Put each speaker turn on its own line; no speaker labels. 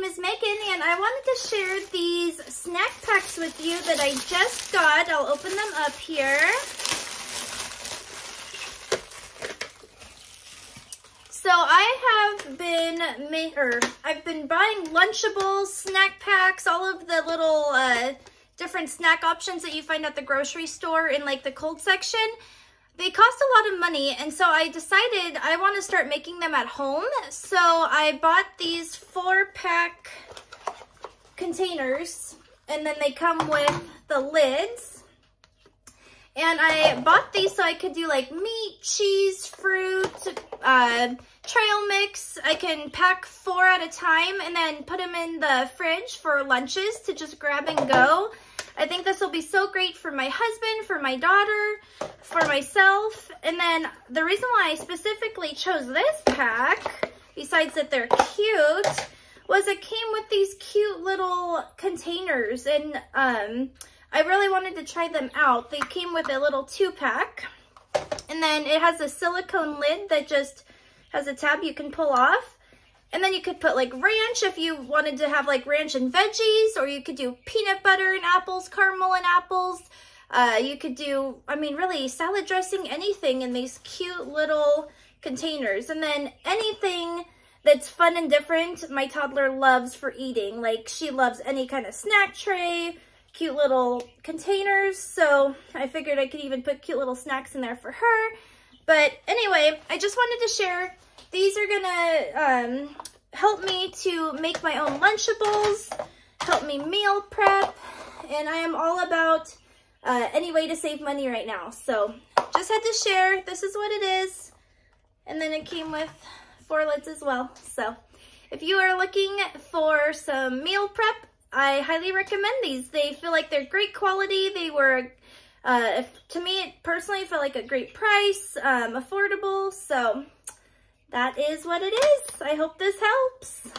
name is Meagan and I wanted to share these snack packs with you that I just got. I'll open them up here. So I have been, or I've been buying Lunchables, snack packs, all of the little uh, different snack options that you find at the grocery store in like the cold section. They cost a lot of money, and so I decided I want to start making them at home. So I bought these four-pack containers, and then they come with the lids. And I bought these so I could do like meat, cheese, fruit, uh, trail mix. I can pack four at a time and then put them in the fridge for lunches to just grab and go. I think this will be so great for my husband, for my daughter, for myself. And then the reason why I specifically chose this pack, besides that they're cute, was it came with these cute little containers. And um, I really wanted to try them out. They came with a little two pack. And then it has a silicone lid that just has a tab you can pull off. And then you could put like ranch if you wanted to have like ranch and veggies, or you could do peanut butter and apples, caramel and apples. Uh, you could do, I mean, really salad dressing, anything in these cute little containers. And then anything that's fun and different, my toddler loves for eating. Like she loves any kind of snack tray, cute little containers. So I figured I could even put cute little snacks in there for her. But anyway, I just wanted to share these are gonna um, help me to make my own Lunchables, help me meal prep, and I am all about uh, any way to save money right now. So just had to share, this is what it is. And then it came with four lids as well. So if you are looking for some meal prep, I highly recommend these. They feel like they're great quality. They were, uh, to me, personally, felt like a great price, um, affordable. So that is what it is. I hope this helps.